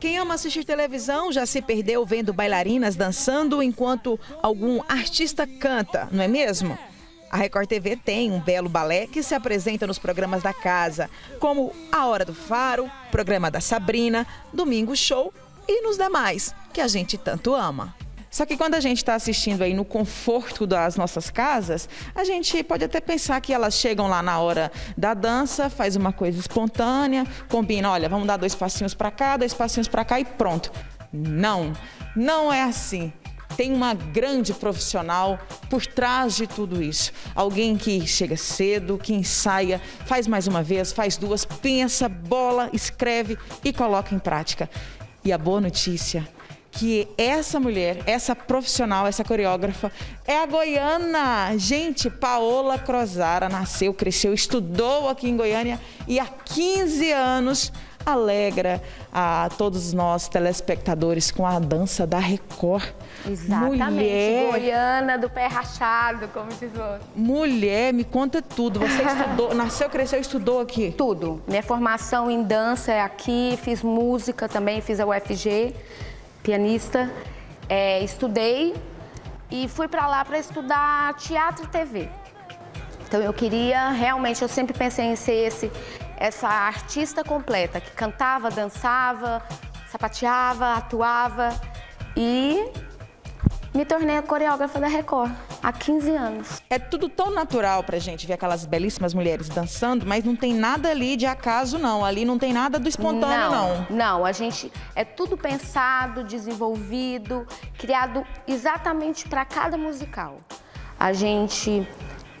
Quem ama assistir televisão já se perdeu vendo bailarinas dançando enquanto algum artista canta, não é mesmo? A Record TV tem um belo balé que se apresenta nos programas da casa, como A Hora do Faro, Programa da Sabrina, Domingo Show e nos demais, que a gente tanto ama. Só que quando a gente está assistindo aí no conforto das nossas casas, a gente pode até pensar que elas chegam lá na hora da dança, faz uma coisa espontânea, combina, olha, vamos dar dois passinhos para cá, dois passinhos para cá e pronto. Não, não é assim tem uma grande profissional por trás de tudo isso. Alguém que chega cedo, que ensaia, faz mais uma vez, faz duas, pensa, bola, escreve e coloca em prática. E a boa notícia que essa mulher, essa profissional, essa coreógrafa é a goiana. Gente, Paola Crozara nasceu, cresceu, estudou aqui em Goiânia e há 15 anos alegra a todos nós telespectadores com a dança da Record. Exatamente, mulher, goiana do pé rachado, como diz o outro. Mulher, me conta tudo. Você estudou, nasceu, cresceu, estudou aqui? Tudo. Minha formação em dança é aqui, fiz música também, fiz a UFG pianista. É, estudei e fui para lá para estudar teatro e TV. Então eu queria, realmente, eu sempre pensei em ser esse, essa artista completa, que cantava, dançava, sapateava, atuava e me tornei a coreógrafa da Record há 15 anos. É tudo tão natural pra gente ver aquelas belíssimas mulheres dançando, mas não tem nada ali de acaso, não. Ali não tem nada do espontâneo, não. Não, não. a gente é tudo pensado, desenvolvido, criado exatamente para cada musical. A gente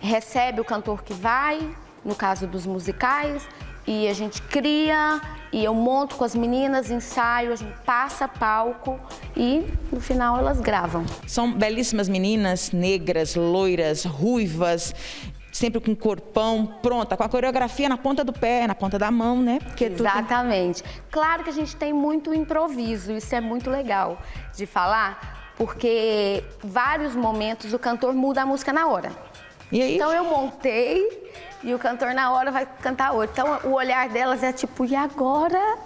recebe o cantor que vai, no caso dos musicais, e a gente cria e eu monto com as meninas, ensaio, a gente passa palco e no final elas gravam. São belíssimas meninas, negras, loiras, ruivas, sempre com corpão, pronta, com a coreografia na ponta do pé, na ponta da mão, né? Porque Exatamente. Tudo... Claro que a gente tem muito improviso, isso é muito legal de falar, porque vários momentos o cantor muda a música na hora. E aí? Então eu montei e o cantor na hora vai cantar outro. Então o olhar delas é tipo, e agora?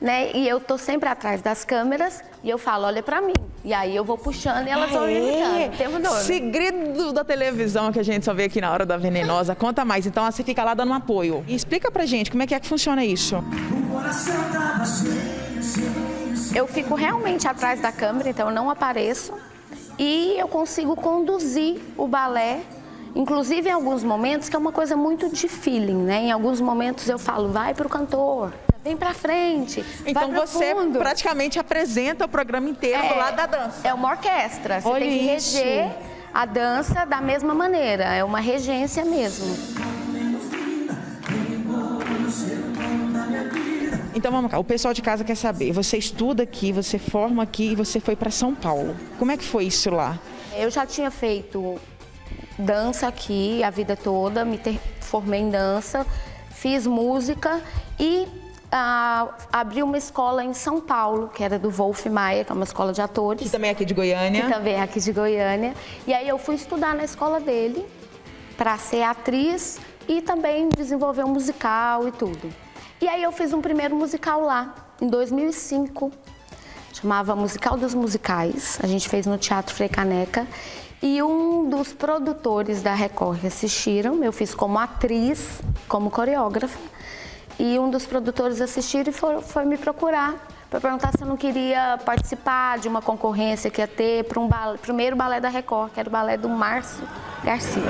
Né? E eu tô sempre atrás das câmeras e eu falo, olha para mim. E aí eu vou puxando e elas vão imitando o tempo todo. Segredo da televisão que a gente só vê aqui na hora da venenosa. Conta mais. Então você fica lá dando um apoio. E explica pra gente como é que é que funciona isso. Eu fico realmente atrás da câmera, então eu não apareço. E eu consigo conduzir o balé Inclusive em alguns momentos, que é uma coisa muito de feeling, né? Em alguns momentos eu falo, vai para o cantor, vem para frente. Então você fundo. praticamente apresenta o programa inteiro é, do lado da dança. É uma orquestra. Você Olha tem que reger isso. a dança da mesma maneira. É uma regência mesmo. Então vamos cá, o pessoal de casa quer saber. Você estuda aqui, você forma aqui e você foi para São Paulo. Como é que foi isso lá? Eu já tinha feito dança aqui a vida toda, me ter, formei em dança, fiz música e ah, abri uma escola em São Paulo, que era do Wolf Maia, que é uma escola de atores. Que também é aqui de Goiânia. Que também é aqui de Goiânia. E aí eu fui estudar na escola dele para ser atriz e também desenvolver um musical e tudo. E aí eu fiz um primeiro musical lá, em 2005. Chamava Musical dos Musicais. A gente fez no Teatro Frei Caneca. E um dos produtores da Record assistiram, eu fiz como atriz, como coreógrafa, e um dos produtores assistiram e foi, foi me procurar para perguntar se eu não queria participar de uma concorrência que ia ter para um balé, primeiro balé da Record, que era o balé do Márcio Garcia.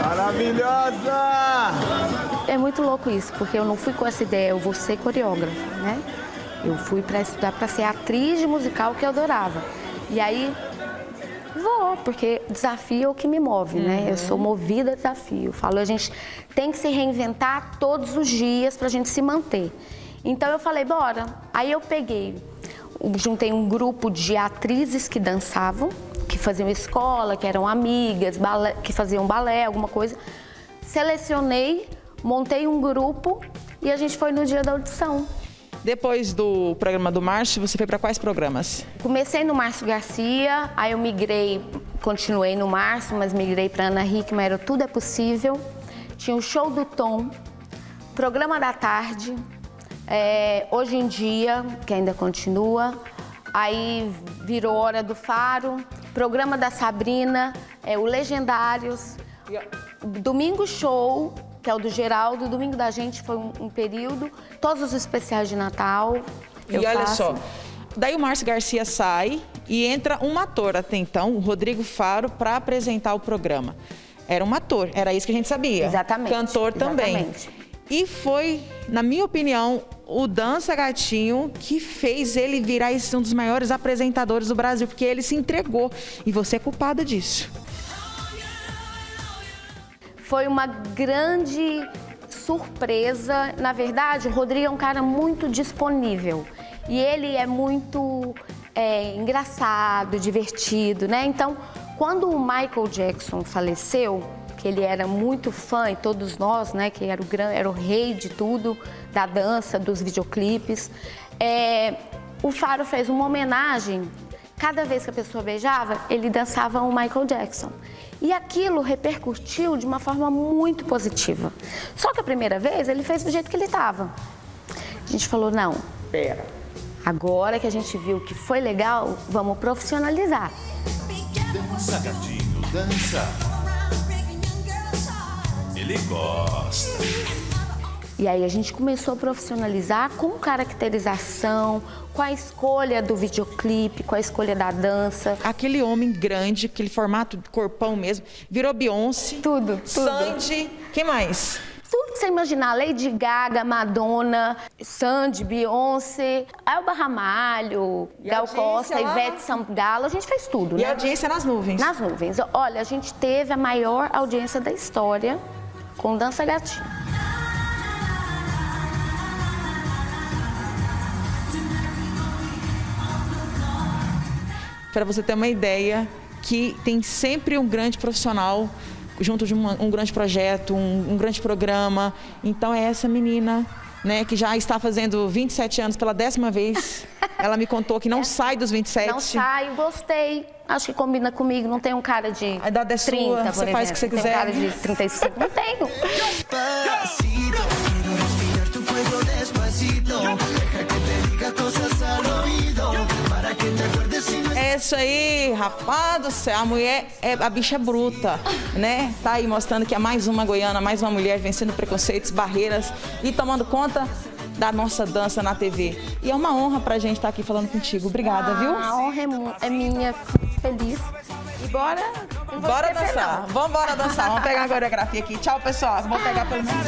Maravilhosa! É muito louco isso, porque eu não fui com essa ideia, eu vou ser coreógrafa, né? Eu fui para estudar para ser atriz de musical que eu adorava. E aí Vou, porque desafio é o que me move, uhum. né? Eu sou uhum. movida a desafio. Falo, a gente tem que se reinventar todos os dias para a gente se manter. Então eu falei, bora. Aí eu peguei, juntei um grupo de atrizes que dançavam, que faziam escola, que eram amigas, balé, que faziam balé, alguma coisa. Selecionei, montei um grupo e a gente foi no dia da audição. Depois do programa do Márcio, você foi para quais programas? Comecei no Márcio Garcia, aí eu migrei, continuei no Márcio, mas migrei para Ana Hickman, era Tudo é Possível. Tinha o Show do Tom, Programa da Tarde, É, hoje em dia, que ainda continua, aí virou Hora do Faro, programa da Sabrina, é, o Legendários, Domingo Show, que é o do Geraldo, domingo da gente foi um, um período, todos os especiais de Natal. E olha faço. só, daí o Márcio Garcia sai e entra um ator até então, o Rodrigo Faro, para apresentar o programa. Era um ator, era isso que a gente sabia. Exatamente. Cantor também. Exatamente. E foi, na minha opinião, o Dança Gatinho que fez ele virar um dos maiores apresentadores do Brasil, porque ele se entregou. E você é culpada disso. Foi uma grande surpresa. Na verdade, o Rodrigo é um cara muito disponível. E ele é muito é, engraçado, divertido, né? Então, quando o Michael Jackson faleceu, que ele era muito fã, e todos nós, né, que era o, era o rei de tudo, da dança, dos videoclipes, é, o Faro fez uma homenagem. Cada vez que a pessoa beijava, ele dançava o Michael Jackson. E aquilo repercutiu de uma forma muito positiva. Só que a primeira vez ele fez do jeito que ele estava. A gente falou: não, pera. Agora que a gente viu que foi legal, vamos profissionalizar. Dança, gatinho, dança. Ele gosta. E aí a gente começou a profissionalizar com caracterização, com a escolha do videoclipe, com a escolha da dança. Aquele homem grande, aquele formato de corpão mesmo, virou Beyoncé. Tudo, tudo. Sandy, quem mais? Tudo que você imaginar, Lady Gaga, Madonna, Sandy, Beyoncé, Elba Ramalho, e Gal Costa, lá... Ivete Sangalo, a gente fez tudo, e né? E audiência nas nuvens. Nas nuvens. Olha, a gente teve a maior audiência da história com Dança Gatinho. Para você ter uma ideia que tem sempre um grande profissional junto de uma, um grande projeto, um, um, grande programa. Então é essa menina, né, que já está fazendo 27 anos pela décima vez. Ela me contou que não é. sai dos 27. Não sai, gostei. Acho que combina comigo. Não tem um cara de A idade é 30, sua, você exemplo. faz o que você quiser. Tem um cara de 35. Não tenho. isso aí, rapaz do céu. A mulher, é, a bicha é bruta, né? Tá aí mostrando que é mais uma goiana, mais uma mulher vencendo preconceitos, barreiras e tomando conta da nossa dança na TV. E é uma honra pra gente estar aqui falando contigo. Obrigada, ah, viu? A honra é, é minha, feliz. E bora. Bora dançar. Vamos embora dançar. Vamos pegar a coreografia aqui. Tchau, pessoal. Vamos pegar pelo menos.